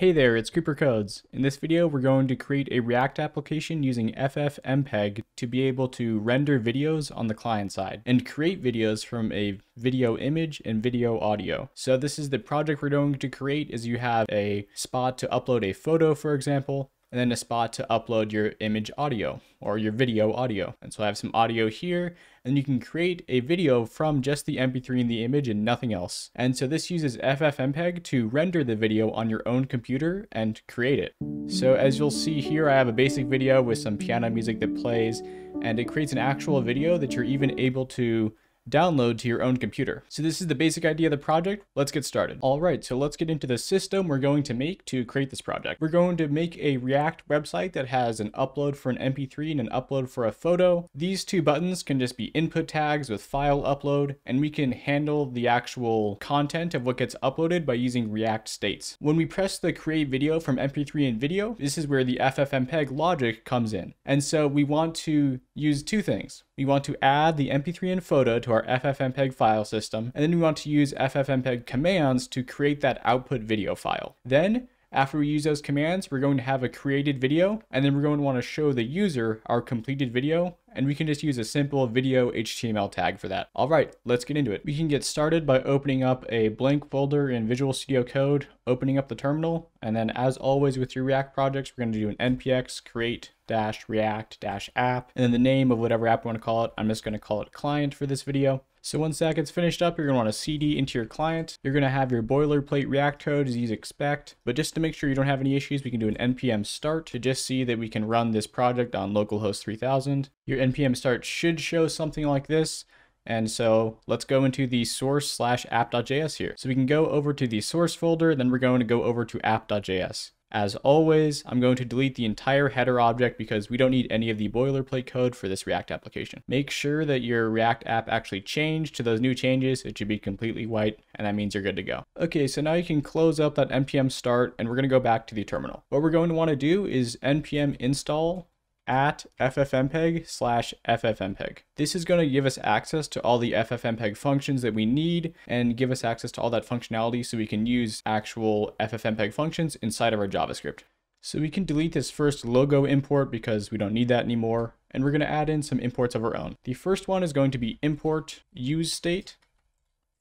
Hey there, it's Cooper Codes. In this video, we're going to create a React application using FFmpeg to be able to render videos on the client side and create videos from a video image and video audio. So this is the project we're going to create is you have a spot to upload a photo, for example, and then a spot to upload your image audio or your video audio. And so I have some audio here and you can create a video from just the MP3 and the image and nothing else. And so this uses FFmpeg to render the video on your own computer and create it. So as you'll see here, I have a basic video with some piano music that plays and it creates an actual video that you're even able to download to your own computer. So this is the basic idea of the project. Let's get started. All right, so let's get into the system we're going to make to create this project. We're going to make a React website that has an upload for an MP3 and an upload for a photo. These two buttons can just be input tags with file upload, and we can handle the actual content of what gets uploaded by using React states. When we press the create video from MP3 and video, this is where the FFmpeg logic comes in. And so we want to use two things. We want to add the MP3 and photo to our FFmpeg file system, and then we want to use FFmpeg commands to create that output video file. Then after we use those commands, we're going to have a created video, and then we're going to want to show the user our completed video, and we can just use a simple video HTML tag for that. All right, let's get into it. We can get started by opening up a blank folder in Visual Studio Code, opening up the terminal, and then as always with your React projects, we're going to do an npx create dash react dash app, and then the name of whatever app you want to call it. I'm just going to call it client for this video. So once that gets finished up, you're going to want to cd into your client. You're going to have your boilerplate React code as you'd expect, but just to make sure you don't have any issues, we can do an npm start to just see that we can run this project on localhost 3000. Your npm start should show something like this. And so let's go into the source slash app.js here. So we can go over to the source folder, then we're going to go over to app.js. As always, I'm going to delete the entire header object because we don't need any of the boilerplate code for this React application. Make sure that your React app actually changed to those new changes. It should be completely white, and that means you're good to go. Okay, so now you can close up that npm start, and we're going to go back to the terminal. What we're going to want to do is npm install at ffmpeg slash ffmpeg. This is going to give us access to all the ffmpeg functions that we need and give us access to all that functionality so we can use actual ffmpeg functions inside of our JavaScript. So we can delete this first logo import because we don't need that anymore. And we're going to add in some imports of our own. The first one is going to be import use state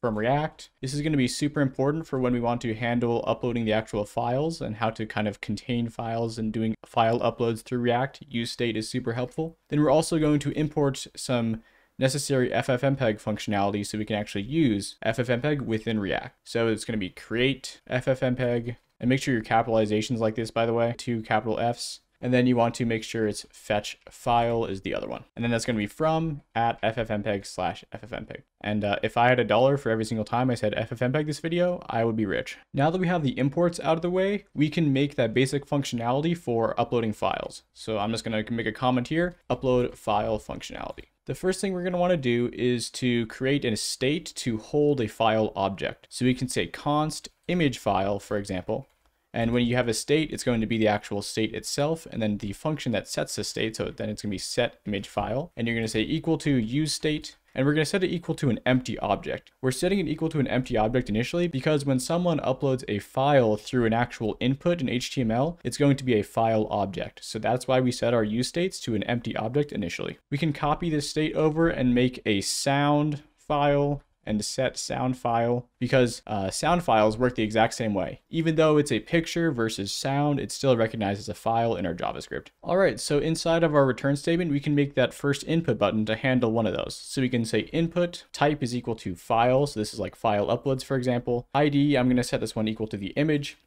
from React. This is going to be super important for when we want to handle uploading the actual files and how to kind of contain files and doing file uploads through React. Use state is super helpful. Then we're also going to import some necessary FFmpeg functionality so we can actually use FFmpeg within React. So it's going to be create FFmpeg and make sure your capitalizations like this, by the way, two capital Fs and then you want to make sure it's fetch file is the other one. And then that's going to be from at ffmpeg slash ffmpeg. And uh, if I had a dollar for every single time I said ffmpeg this video, I would be rich. Now that we have the imports out of the way, we can make that basic functionality for uploading files. So I'm just going to make a comment here, upload file functionality. The first thing we're going to want to do is to create a state to hold a file object. So we can say const image file, for example, and when you have a state, it's going to be the actual state itself, and then the function that sets the state, so then it's going to be set image file, and you're going to say equal to use state, and we're going to set it equal to an empty object. We're setting it equal to an empty object initially because when someone uploads a file through an actual input in HTML, it's going to be a file object. So that's why we set our use states to an empty object initially. We can copy this state over and make a sound file and set sound file because uh, sound files work the exact same way. Even though it's a picture versus sound, it still recognizes a file in our JavaScript. All right, so inside of our return statement, we can make that first input button to handle one of those. So we can say input type is equal to file. So this is like file uploads, for example. ID, I'm going to set this one equal to the image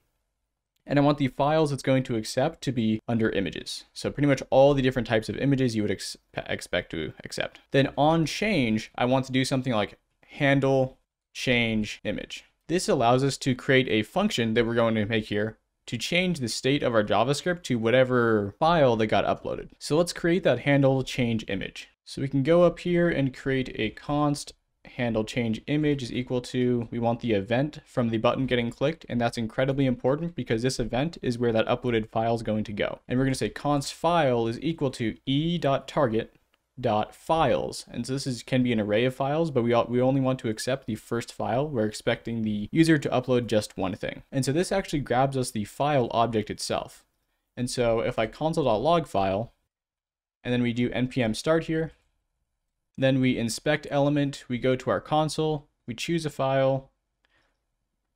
and I want the files it's going to accept to be under images. So pretty much all the different types of images you would ex expect to accept. Then on change, I want to do something like handle change image. This allows us to create a function that we're going to make here to change the state of our JavaScript to whatever file that got uploaded. So let's create that handle change image. So we can go up here and create a const handle change image is equal to, we want the event from the button getting clicked, and that's incredibly important because this event is where that uploaded file is going to go. And we're going to say const file is equal to e.target dot files. And so this is can be an array of files but we, all, we only want to accept the first file. We're expecting the user to upload just one thing. And so this actually grabs us the file object itself. And so if i console.log file and then we do npm start here then we inspect element we go to our console we choose a file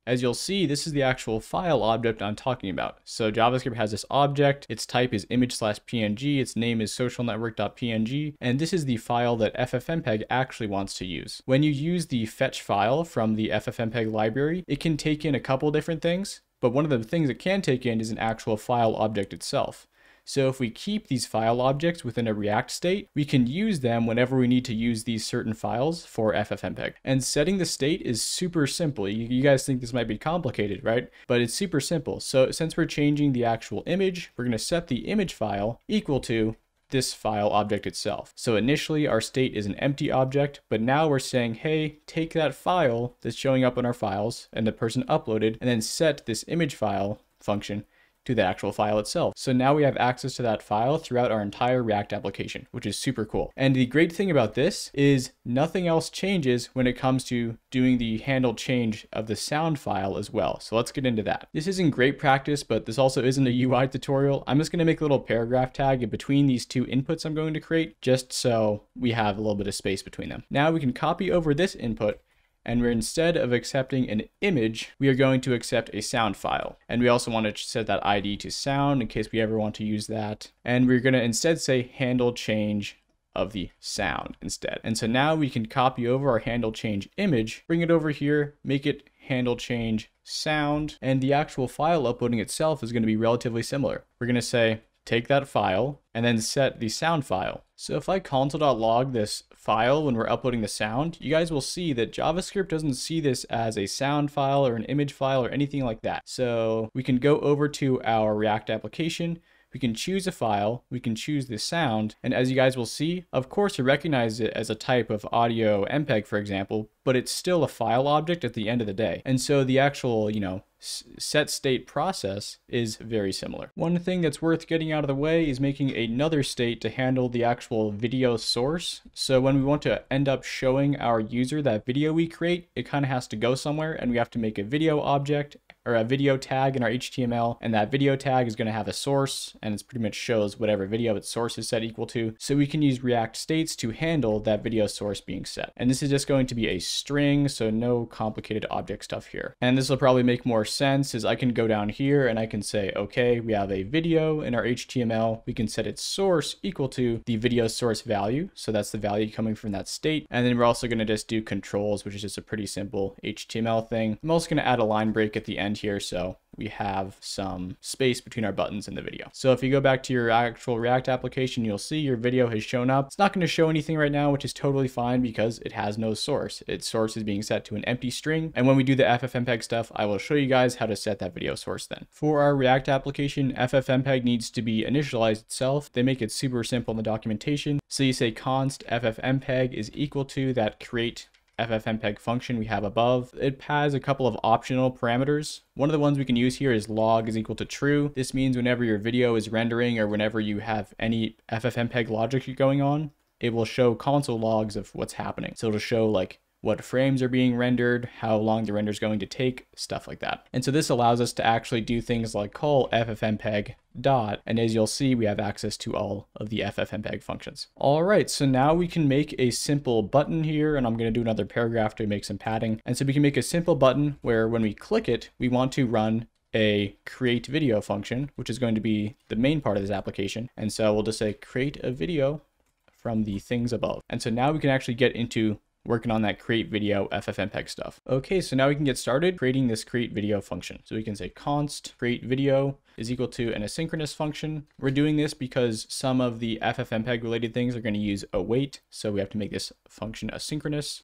as you'll see, this is the actual file object I'm talking about. So JavaScript has this object, its type is image slash PNG, its name is socialnetwork.png, and this is the file that FFmpeg actually wants to use. When you use the fetch file from the FFmpeg library, it can take in a couple different things, but one of the things it can take in is an actual file object itself. So if we keep these file objects within a React state, we can use them whenever we need to use these certain files for FFmpeg. And setting the state is super simple. You, guys think this might be complicated, right? But it's super simple. So since we're changing the actual image, we're going to set the image file equal to this file object itself. So initially our state is an empty object, but now we're saying, hey, take that file that's showing up in our files and the person uploaded and then set this image file function to the actual file itself. So now we have access to that file throughout our entire React application, which is super cool. And the great thing about this is nothing else changes when it comes to doing the handle change of the sound file as well. So let's get into that. This isn't great practice, but this also isn't a UI tutorial. I'm just gonna make a little paragraph tag in between these two inputs I'm going to create, just so we have a little bit of space between them. Now we can copy over this input and we're instead of accepting an image, we are going to accept a sound file. And we also want to set that ID to sound in case we ever want to use that. And we're going to instead say handle change of the sound instead. And so now we can copy over our handle change image, bring it over here, make it handle change sound, and the actual file uploading itself is going to be relatively similar. We're going to say take that file and then set the sound file. So if I console.log this file when we're uploading the sound, you guys will see that JavaScript doesn't see this as a sound file or an image file or anything like that. So we can go over to our React application, we can choose a file, we can choose the sound, and as you guys will see, of course it recognizes it as a type of audio MPEG, for example, but it's still a file object at the end of the day. And so the actual, you know, set state process is very similar. One thing that's worth getting out of the way is making another state to handle the actual video source. So when we want to end up showing our user that video we create, it kind of has to go somewhere and we have to make a video object or a video tag in our HTML, and that video tag is going to have a source, and it pretty much shows whatever video its source is set equal to. So we can use React states to handle that video source being set. And this is just going to be a string, so no complicated object stuff here. And this will probably make more sense is I can go down here and I can say, okay, we have a video in our HTML. We can set its source equal to the video source value. So that's the value coming from that state. And then we're also going to just do controls, which is just a pretty simple HTML thing. I'm also going to add a line break at the end here so we have some space between our buttons in the video. So if you go back to your actual React application, you'll see your video has shown up. It's not going to show anything right now, which is totally fine because it has no source. Its source is being set to an empty string. And when we do the FFmpeg stuff, I will show you guys how to set that video source then. For our React application, FFmpeg needs to be initialized itself. They make it super simple in the documentation. So you say const ffmpeg is equal to that create ffmpeg function we have above. It has a couple of optional parameters. One of the ones we can use here is log is equal to true. This means whenever your video is rendering or whenever you have any ffmpeg logic going on, it will show console logs of what's happening. So it'll show like what frames are being rendered, how long the render is going to take, stuff like that. And so this allows us to actually do things like call ffmpeg dot, and as you'll see, we have access to all of the ffmpeg functions. All right, so now we can make a simple button here, and I'm gonna do another paragraph to make some padding. And so we can make a simple button where when we click it, we want to run a create video function, which is going to be the main part of this application. And so we'll just say create a video from the things above. And so now we can actually get into working on that create video FFmpeg stuff. Okay, so now we can get started creating this create video function. So we can say const create video is equal to an asynchronous function. We're doing this because some of the FFmpeg related things are going to use await. So we have to make this function asynchronous,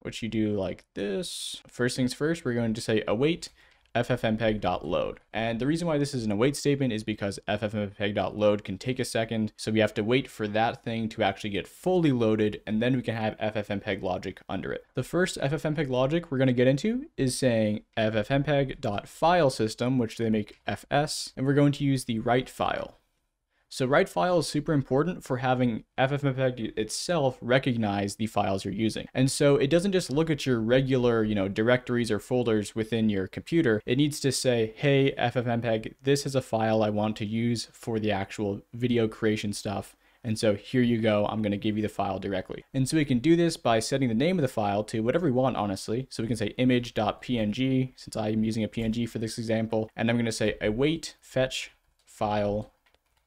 which you do like this. First things first, we're going to say await ffmpeg.load. And the reason why this is an await statement is because ffmpeg.load can take a second. So we have to wait for that thing to actually get fully loaded and then we can have ffmpeg logic under it. The first ffmpeg logic we're going to get into is saying ffmpeg.filesystem, which they make fs, and we're going to use the write file. So write file is super important for having FFmpeg itself recognize the files you're using. And so it doesn't just look at your regular, you know, directories or folders within your computer. It needs to say, hey, FFmpeg, this is a file I want to use for the actual video creation stuff. And so here you go, I'm gonna give you the file directly. And so we can do this by setting the name of the file to whatever we want, honestly. So we can say image.png, since I'm using a PNG for this example, and I'm gonna say await fetch file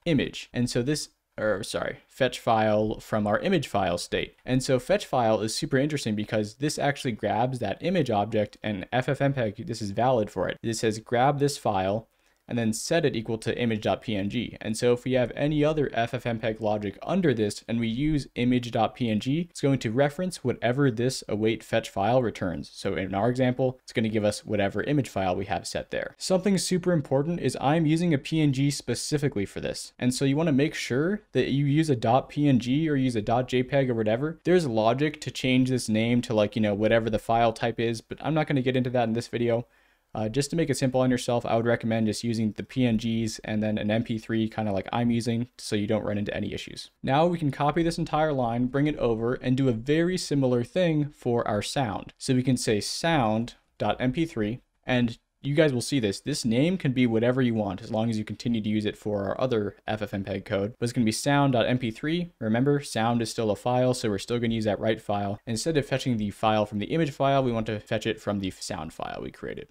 image. And so this or sorry, fetch file from our image file state. And so fetch file is super interesting because this actually grabs that image object and FFmpeg, this is valid for it. This says grab this file and then set it equal to image.png. And so if we have any other FFmpeg logic under this and we use image.png, it's going to reference whatever this await fetch file returns. So in our example, it's going to give us whatever image file we have set there. Something super important is I'm using a PNG specifically for this. And so you want to make sure that you use a .png or use a .jpeg or whatever. There's logic to change this name to like, you know, whatever the file type is, but I'm not going to get into that in this video. Uh, just to make it simple on yourself, I would recommend just using the PNGs and then an MP3 kind of like I'm using so you don't run into any issues. Now we can copy this entire line, bring it over and do a very similar thing for our sound. So we can say sound.mp3 and you guys will see this. This name can be whatever you want as long as you continue to use it for our other FFmpeg code. But it's going to be sound.mp3. Remember, sound is still a file, so we're still going to use that write file. Instead of fetching the file from the image file, we want to fetch it from the sound file we created.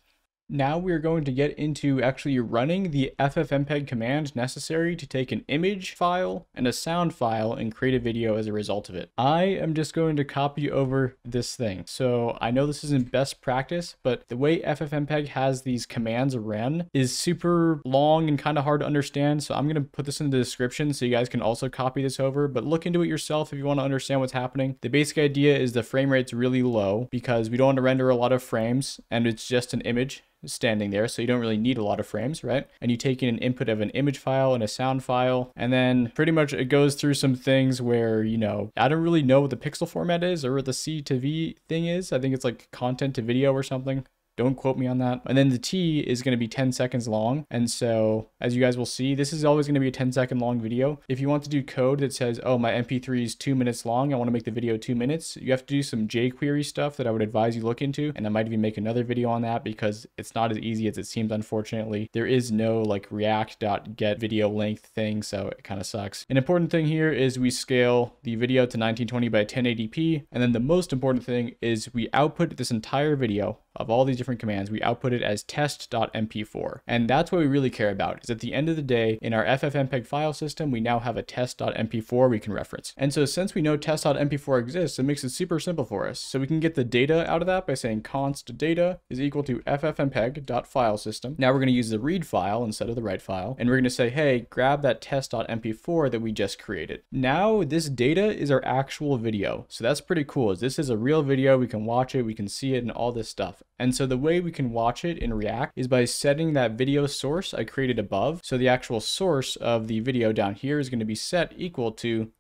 Now we're going to get into actually running the FFmpeg command necessary to take an image file and a sound file and create a video as a result of it. I am just going to copy over this thing. So I know this isn't best practice, but the way FFmpeg has these commands run is super long and kind of hard to understand. So I'm going to put this in the description so you guys can also copy this over, but look into it yourself if you want to understand what's happening. The basic idea is the frame rate's really low because we don't want to render a lot of frames and it's just an image standing there, so you don't really need a lot of frames, right? And you take in an input of an image file and a sound file, and then pretty much it goes through some things where, you know, I don't really know what the pixel format is or what the C to V thing is. I think it's like content to video or something. Don't quote me on that. And then the T is going to be 10 seconds long. And so as you guys will see, this is always going to be a 10 second long video. If you want to do code that says, oh, my MP3 is two minutes long, I want to make the video two minutes, you have to do some jQuery stuff that I would advise you look into. And I might even make another video on that because it's not as easy as it seems, unfortunately. There is no like react.get video length thing, so it kind of sucks. An important thing here is we scale the video to 1920 by 1080p. And then the most important thing is we output this entire video of all these different commands, we output it as test.mp4. And that's what we really care about, is at the end of the day, in our FFmpeg file system, we now have a test.mp4 we can reference. And so since we know test.mp4 exists, it makes it super simple for us. So we can get the data out of that by saying const data is equal to ffmpeg.filesystem. Now we're going to use the read file instead of the write file. And we're going to say, hey, grab that test.mp4 that we just created. Now this data is our actual video. So that's pretty cool. This is a real video. We can watch it. We can see it and all this stuff. And so the way we can watch it in React is by setting that video source I created above. So the actual source of the video down here is going to be set equal to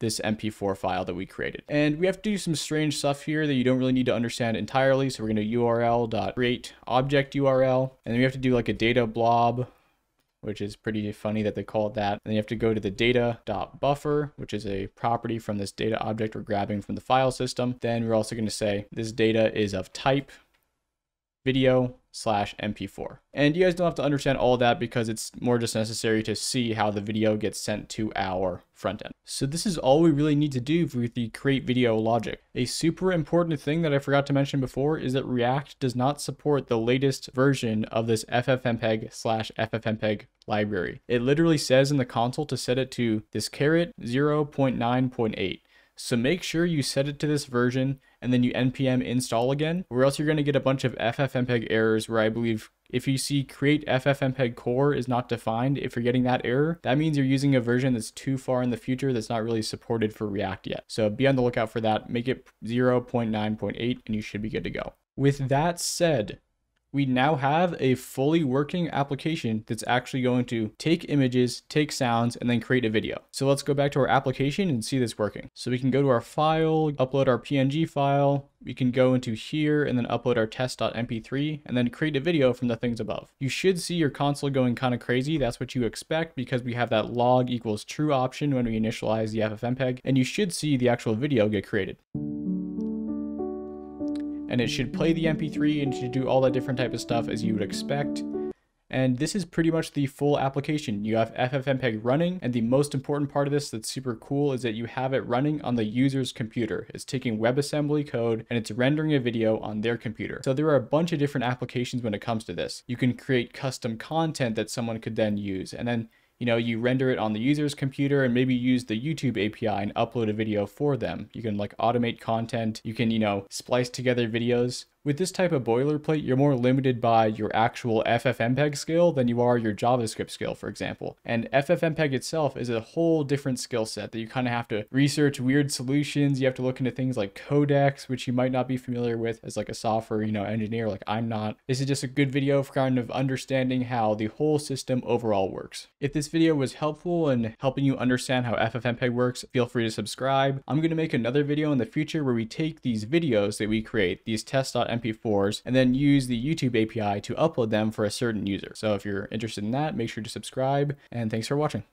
this MP4 file that we created. And we have to do some strange stuff here that you don't really need to understand entirely. So we're going to url.create object URL, and then we have to do like a data blob, which is pretty funny that they call it that. And then you have to go to the data.buffer, which is a property from this data object we're grabbing from the file system. Then we're also going to say this data is of type video slash mp4 and you guys don't have to understand all that because it's more just necessary to see how the video gets sent to our front end. So this is all we really need to do with the create video logic. A super important thing that i forgot to mention before is that react does not support the latest version of this ffmpeg slash ffmpeg library. It literally says in the console to set it to this caret 0.9.8 so make sure you set it to this version and then you npm install again, or else you're going to get a bunch of ffmpeg errors where I believe if you see create ffmpeg core is not defined, if you're getting that error, that means you're using a version that's too far in the future that's not really supported for React yet. So be on the lookout for that. Make it 0.9.8 and you should be good to go. With that said, we now have a fully working application that's actually going to take images, take sounds, and then create a video. So let's go back to our application and see this working. So we can go to our file, upload our PNG file, we can go into here and then upload our test.mp3 and then create a video from the things above. You should see your console going kind of crazy. That's what you expect because we have that log equals true option when we initialize the FFmpeg and you should see the actual video get created and it should play the MP3 and should do all that different type of stuff as you would expect. And this is pretty much the full application. You have FFmpeg running, and the most important part of this that's super cool is that you have it running on the user's computer. It's taking WebAssembly code and it's rendering a video on their computer. So there are a bunch of different applications when it comes to this. You can create custom content that someone could then use, and then you know, you render it on the user's computer and maybe use the YouTube API and upload a video for them. You can like automate content. You can, you know, splice together videos. With this type of boilerplate, you're more limited by your actual FFmpeg skill than you are your JavaScript skill, for example. And FFmpeg itself is a whole different skill set that you kind of have to research weird solutions. You have to look into things like codecs, which you might not be familiar with as like a software, you know, engineer like I'm not. This is just a good video for kind of understanding how the whole system overall works. If this video was helpful in helping you understand how FFmpeg works, feel free to subscribe. I'm going to make another video in the future where we take these videos that we create, these test.mp MP4s and then use the YouTube API to upload them for a certain user. So if you're interested in that, make sure to subscribe and thanks for watching.